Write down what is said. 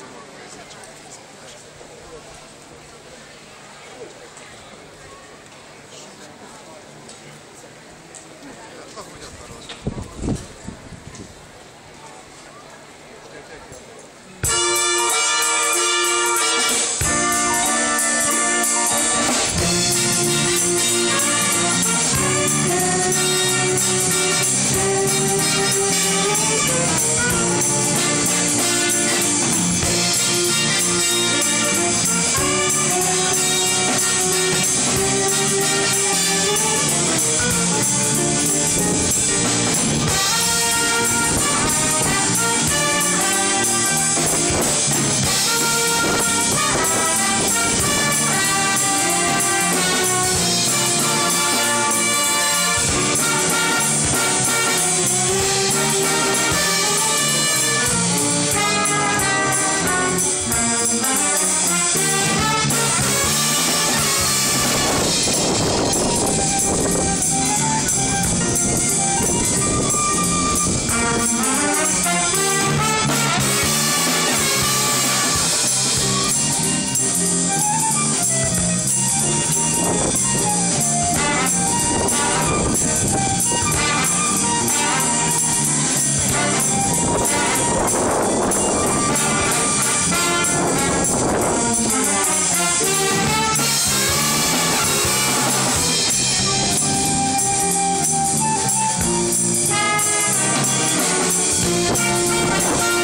doesn't Thank